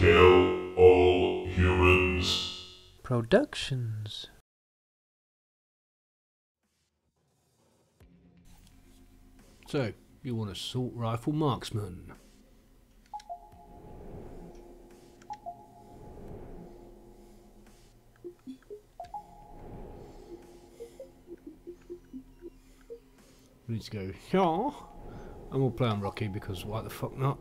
Kill all humans. Productions. So, you want a assault rifle marksman? We need to go here, and we'll play on Rookie because why the fuck not?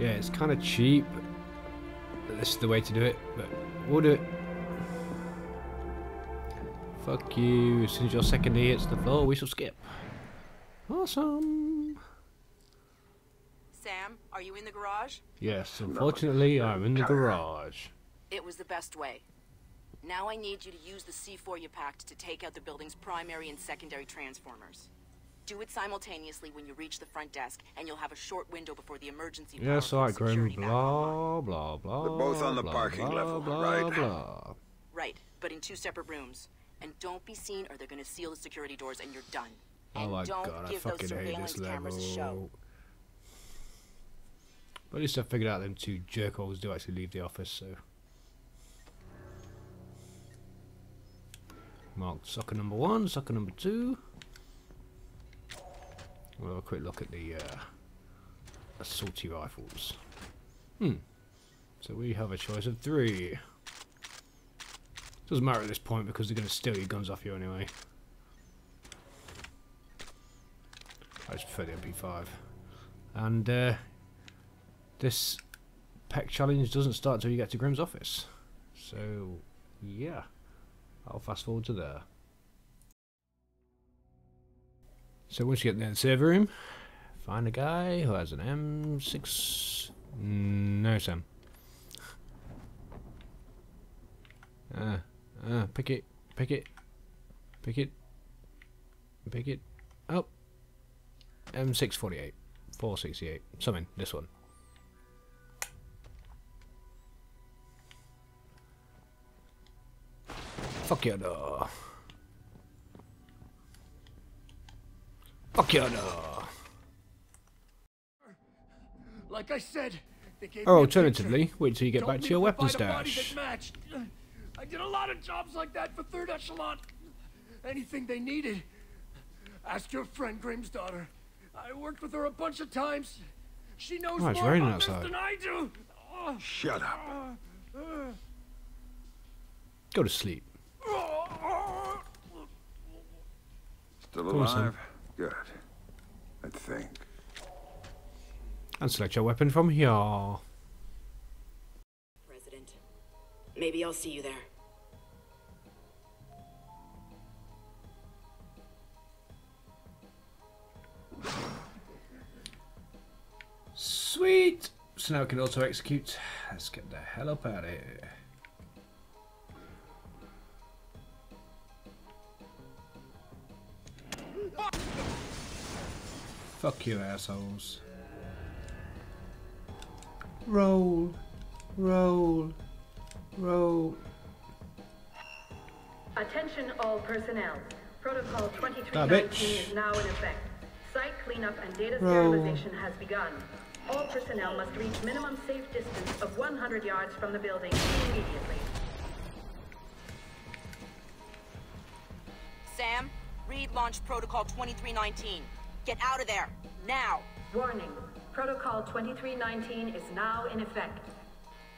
Yeah, it's kind of cheap. This is the way to do it, but we'll do it. Fuck you. As soon as your second knee hits the floor, we shall skip. Awesome. Sam, are you in the garage? Yes, unfortunately, I'm in the garage. It was the best way. Now I need you to use the C4 you packed to take out the building's primary and secondary transformers. Do it simultaneously when you reach the front desk, and you'll have a short window before the emergency power Yes, from I Grim. security back online. Blah, blah, blah. We're both on the blah, parking blah, level, blah, right? Blah. Right, but in two separate rooms. And don't be seen or they're gonna seal the security doors and you're done. Oh And my don't god, I give those fucking hate surveillance this cameras a show. level. But at least I figured out them two jerkholes do actually leave the office, so. Marked sucker number one, sucker number two. We'll have a quick look at the uh, assaulty rifles. Hmm. So we have a choice of three. Doesn't matter at this point because they're going to steal your guns off you anyway. I just prefer the MP5. And uh, this peck challenge doesn't start until you get to Grim's office. So, yeah. I'll fast forward to there. So once you get in the server room, find a guy who has an M6... No, Sam. Uh, uh, pick it, pick it, pick it, pick it up. M648, 468, something, this one. Fuck your door. Your door. Like I said, they gave Or oh, alternatively, wait till you get Don't back to your weapon find a body stash. I did a lot of jobs like that for third echelon. Anything they needed. Ask your friend Grimsdottir. I worked with her a bunch of times. She knows Oh, it's more raining about this than I do. Oh, Shut up. Go to sleep. Still Go on, son. alive? Good. I think. And select your weapon from here. President. Maybe I'll see you there. Sweet! So now we can auto execute. Let's get the hell up out of here. Fuck you, assholes. Roll, roll, roll. Attention all personnel. Protocol Ah, 2319 is now in effect. Site cleanup and data Roll. sterilization has begun. All personnel must reach minimum safe distance of 100 yards from the building immediately. Sam, Reed launched Protocol 2319. Get out of there, now! Warning. Protocol 2319 is now in effect.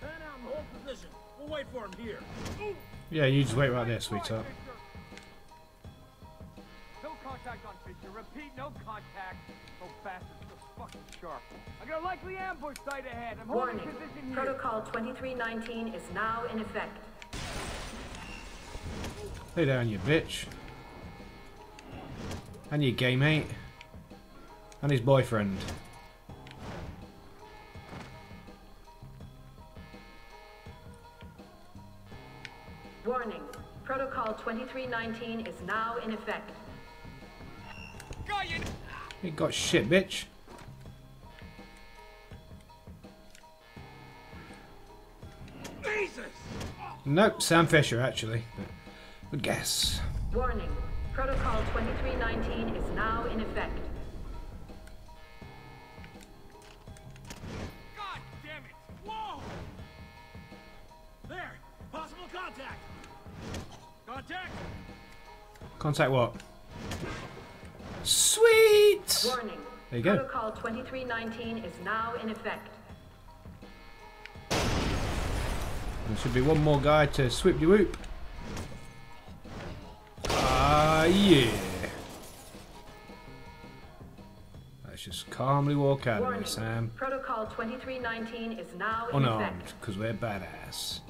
Man out in hold position. We'll wait for him here. Yeah, you just wait right there, sweetheart. No contact on picture. Repeat, no contact. Oh, bastards, so fucking sharp. I got a likely ambush site ahead. I'm holding Warning. position here. Protocol 2319 is now in effect. Lay down, you bitch. And your gay mate. And his boyfriend. Warning. Protocol 2319 is now in effect. Got you. You got shit, bitch. Jesus! Nope, Sam Fisher, actually. But, but guess. Warning. Protocol 2319 is now in effect. Contact what? Sweet! Warning. There you go. Protocol 2319 is now in effect. There should be one more guy to sweep you whoop. Ah, yeah. Let's just calmly walk out of Warning. here, Sam. Protocol 2319 is now in Unarmed, effect. because we're badass.